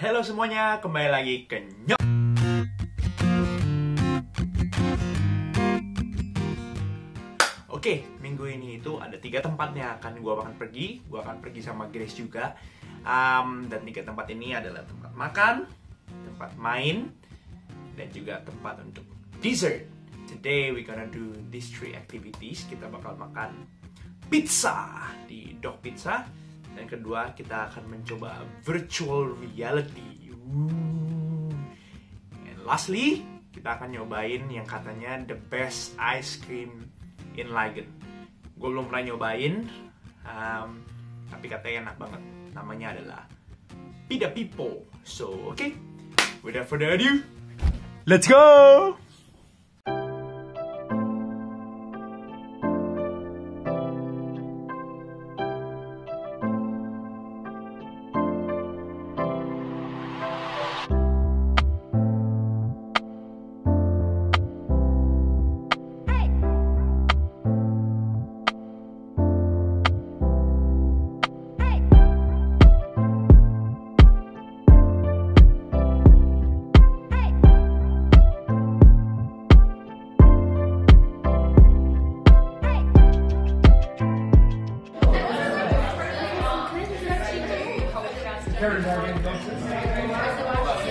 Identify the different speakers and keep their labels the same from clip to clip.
Speaker 1: Halo semuanya, kembali lagi ke Nyok. Oke, minggu ini itu ada tiga tempat yang akan gue akan pergi. Gue akan pergi sama Grace juga. Um, dan tiga tempat ini adalah tempat makan, tempat main, dan juga tempat untuk dessert. Today we gonna do these three activities. Kita bakal makan pizza di Dog Pizza. Dan kedua kita akan mencoba virtual reality. And lastly kita akan nyobain yang katanya the best ice cream in Ligen. Gue belum pernah nyobain, um, tapi katanya enak banget. Namanya adalah Pida Pipo. So, oke, okay. without further ado, let's go!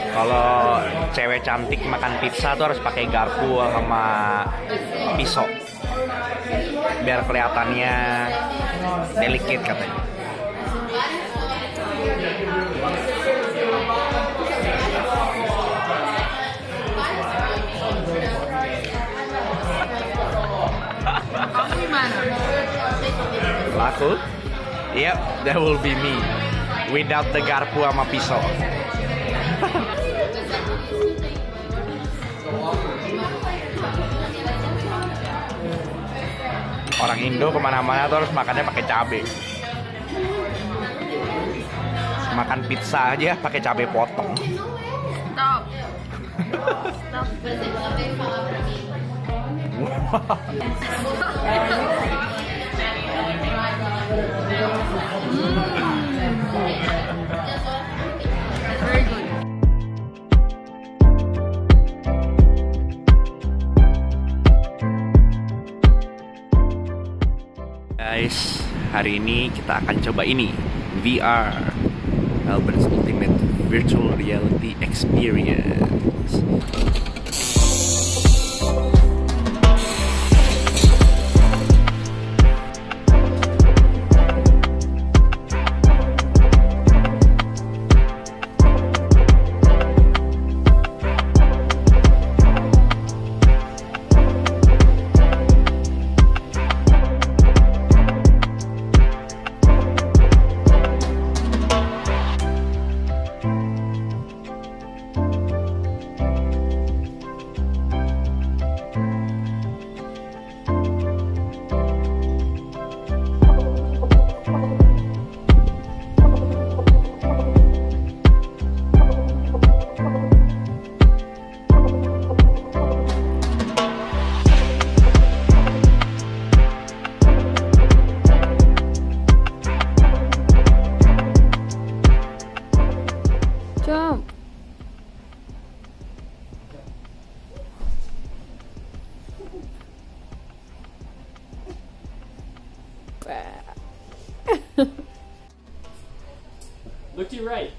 Speaker 1: Kalau cewek cantik makan pizza tuh harus pakai garpu sama pisau. Biar kelihatannya delicate katanya. Laku? Yep, that will be me. Without the garpu sama pisau. Orang Indo ke mana-mana tuh harus makannya pakai cabe. Makan pizza aja pakai cabe potong.
Speaker 2: Stop. Stop.
Speaker 1: Guys, hari ini kita akan coba ini VR Melbourne's Ultimate Virtual Reality Experience.
Speaker 3: Your right.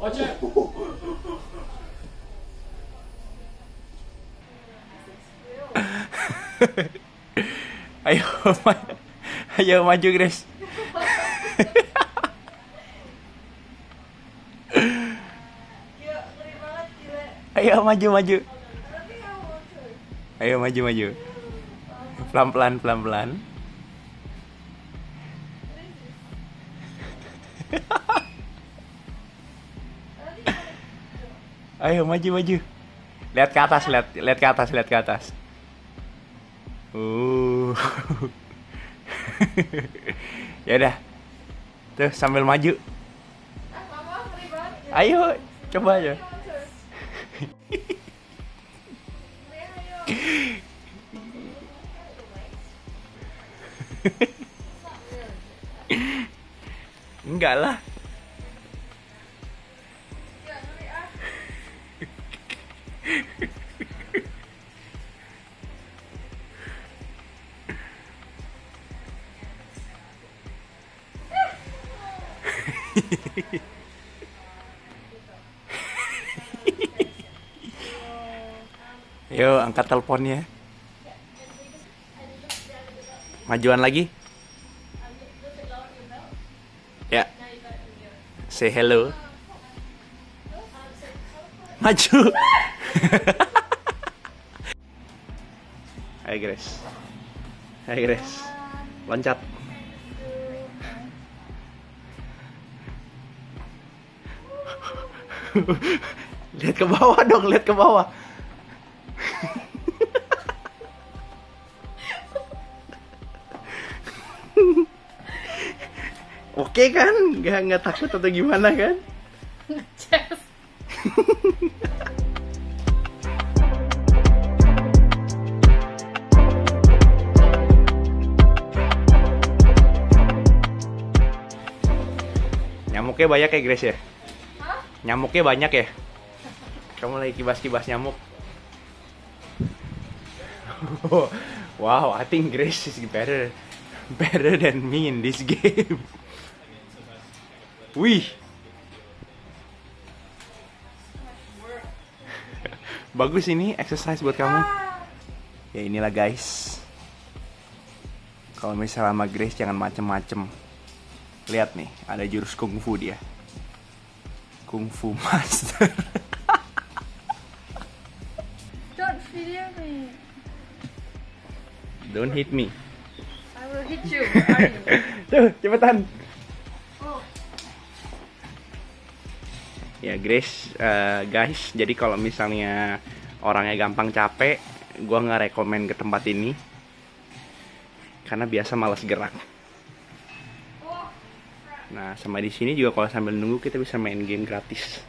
Speaker 3: Watch out.
Speaker 1: Ayo, ma- ayo maju Grace. Ayo maju maju. Ayo maju maju. Pelan pelan pelan pelan. Ayo maju maju. Lihat ke atas, lihat lihat ke atas, lihat ke atas. Uh. ya udah. Tuh sambil maju. Ayo, coba aja. Enggak lah. Yo, angkat teleponnya. Majuan lagi. Ya. Say hello. Maju. Hai Grace. Hai Grace. Loncat. Lihat ke bawah dong, lihat ke bawah. Oke kan? Nggak nggak takut atau gimana kan?
Speaker 2: Chest.
Speaker 1: Nyamuknya banyak ya Grace ya? Nyamuknya banyak ya? Kamu lagi kibas-kibas nyamuk? wow, I think Grace is better better than me in this game. Wih. Bagus ini exercise buat kamu. Ya inilah guys. Kalau misalnya sama Grace jangan macem-macem. Lihat nih, ada jurus kungfu dia. Kungfu master.
Speaker 2: Don't video me.
Speaker 1: Don't hit me.
Speaker 2: I will hit you.
Speaker 1: Tuh, cepetan.
Speaker 2: Oh.
Speaker 1: Ya Grace, eh, guys, jadi kalau misalnya orangnya gampang capek, gua nggak rekomen ke tempat ini karena biasa malas gerak. Nah, sama di sini juga kalau sambil nunggu kita bisa main game gratis.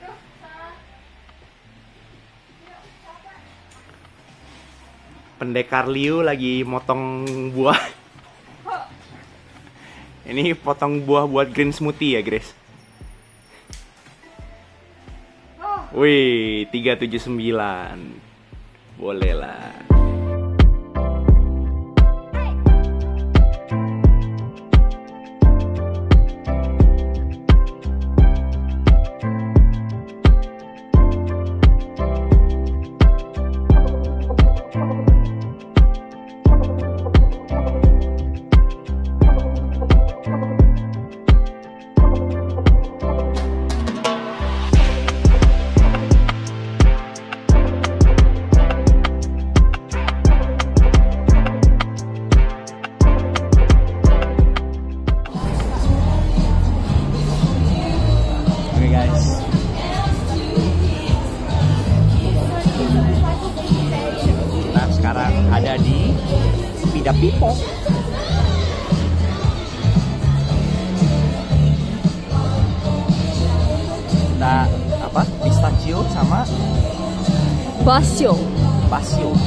Speaker 1: Pendekar Liu lagi motong buah. Ini potong buah buat green smoothie ya, Grace. Wih, 379. Boleh lah. Pida Pipo. Kita apa? Pistachio sama
Speaker 2: Basyo.
Speaker 1: basio.